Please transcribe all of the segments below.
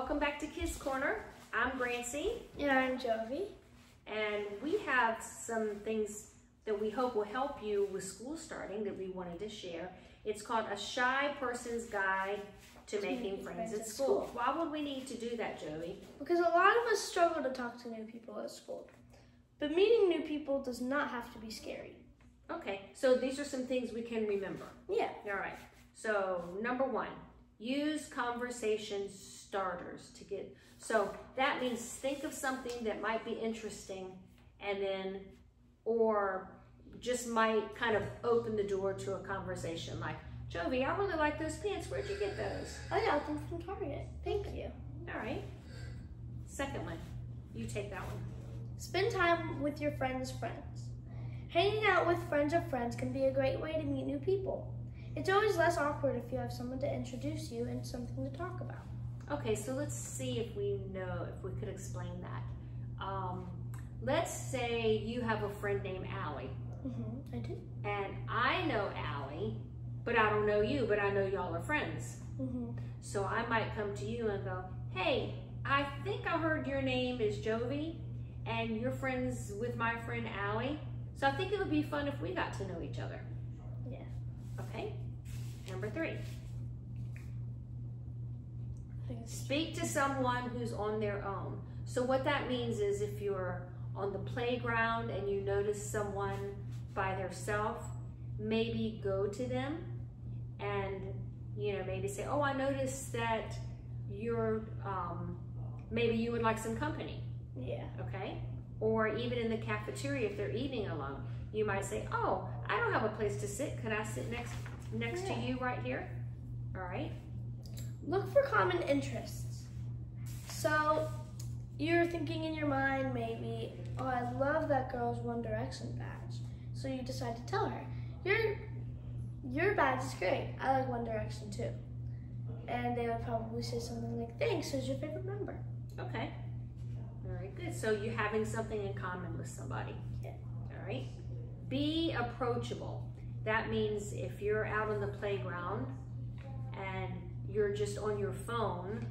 Welcome back to Kidz Korner. I'm Grancy, And I'm Jovi. and we have some things that we hope will help you with school starting that we wanted to share. It's called A Shy Person's Guide to Making Friends at School. Why would we need to do that, Jovi? Because a lot of us struggle to talk to new people at school. But meeting new people does not have to be scary. Okay, so these are some things we can remember. Yeah. All right. So number one, use conversation starters to get. So that means think of something that might be interesting, and then, or just might kind of open the door to a conversation. Like, Jovi, I really like those pants. Where'd you get those? Oh yeah, I got them from Target. Thank you. All right. Second one, you take that one. Spend time with your friends' friends. Hanging out with friends of friends can be a great way to meet new people. It's always less awkward if you have someone to introduce you and something to talk about. Okay, so let's see if we know, if we could explain that. Um, let's say you have a friend named Allie, Mm-hmm. I do. and I know Allie, but I don't know you, but I know y'all are friends. Mm-hmm. So I might come to you and go, hey, I think I heard your name is Jovi, and you're friends with my friend Allie. So I think it would be fun if we got to know each other. Okay? Number three. I think it's- Speak to someone who's on their own. So what that means is if you're on the playground and you notice someone by themselves, maybe go to them and you know maybe say, "Oh, I noticed that you're um, maybe you would like some company." Yeah. Okay? Or even in the cafeteria if they're eating alone, you might say, "Oh, I don't have a place to sit. Could I sit next next Yeah. to you right here?" All right? Look for common interests. So you're thinking in your mind maybe, oh, I love that girl's One Direction badge. So you decide to tell her, your your badge is great. I like One Direction too. And they would probably say something like, thanks, who's your favorite member? Okay. Very good. So you're having something in common with somebody. Yeah. All right. Be approachable. That means if you're out on the playground and you're just on your phone,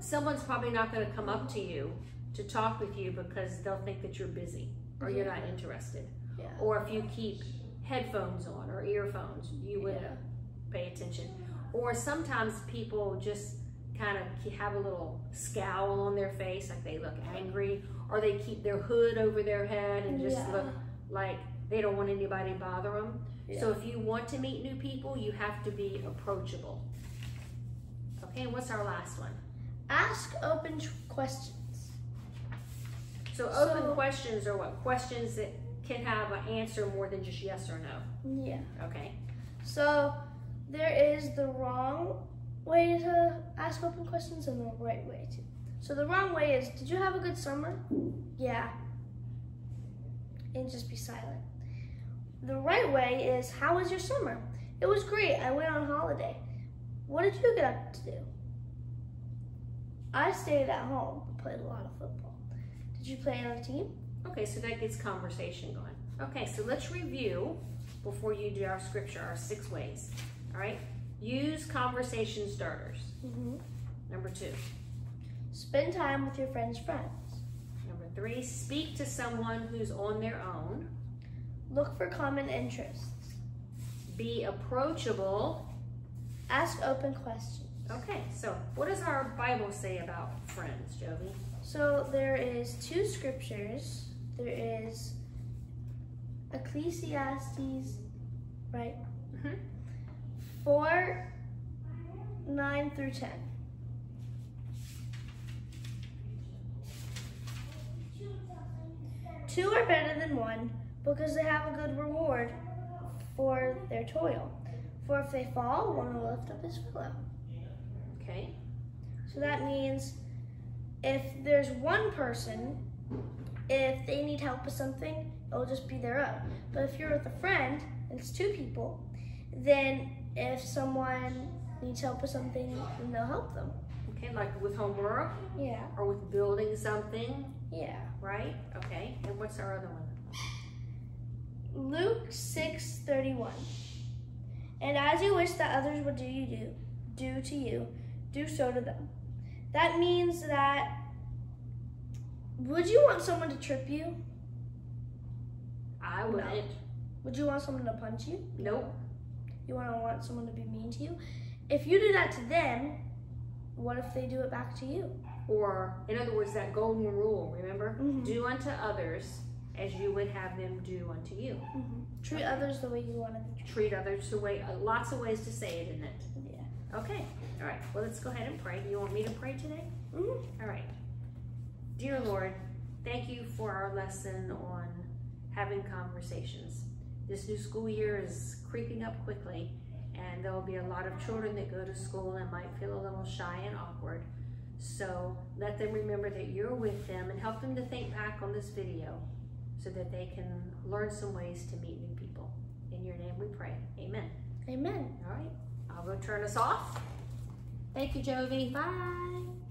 someone's probably not going to come up to you to talk with you because they'll think that you're busy or you're not interested. Yeah. Or if you keep headphones on or earphones, you would Yeah. pay attention. Or sometimes people just kind of have a little scowl on their face, like they look angry, or they keep their hood over their head and just Yeah. look like they don't want anybody to bother them. So if you want to meet new people, you have to be approachable. Okay, and what's our last one? Ask open questions. So open So- questions are what? Questions that can have an answer more than just yes or no. Yeah. Okay. So there is the wrong way to ask open questions and the right way to. So the wrong way is, did you have a good summer? Yeah. And just be silent. The right way is, how was your summer? It was great. I went on holiday. What did you get up to do? I stayed at home and played a lot of football. Did you play on a team? Okay, so that gets conversation going. Okay, so let's review before you do our scripture, our six ways. All right? Use conversation starters. Mm-hmm. Number two. Spend time with your friend's friends. Number three. Speak to someone who's on their own. Look for common interests. Be approachable. Ask open questions. Okay, so what does our Bible say about friends, Jovi? So there is two scriptures. There is Ecclesiastes, right? Mm-hmm. 4, 9 through 10. Two are better than one because they have a good reward for their toil. For if they fall, one will lift up his fellow. Okay. So that means if there's one person, if they need help with something, it'll just be their own. But if you're with a friend, and it's two people, then if someone needs help with something, then they'll help them. Okay, like with homework Yeah. or with building something, Yeah. right? Okay, and what's our other one? Luke 6:31. And as you wish that others would do you do do to you, do so to them. that means that would you want someone to trip you? I wouldn't. Would you want someone to punch you? Nope. You want to want someone to be mean to you? If you do that to them, what if they do it back to you? Or, in other words, that golden rule, remember? Mhm. Do unto others as you would have them do unto you. Mm-hmm. Treat others the way you want to be treated. Treat others the way, uh, lots of ways to say it, isn't it? Yeah. Okay, all right, well, let's go ahead and pray. You want me to pray today? Mm-hmm. All right. Dear Lord, thank you for our lesson on having conversations. This new school year is creeping up quickly, and there will be a lot of children that go to school and might feel a little shy and awkward. So let them remember that you're with them and help them to think back on this video so that they can learn some ways to meet new people. In your name we pray. Amen. Amen. All right, I'll go turn us off. Thank you, Jovi. Bye.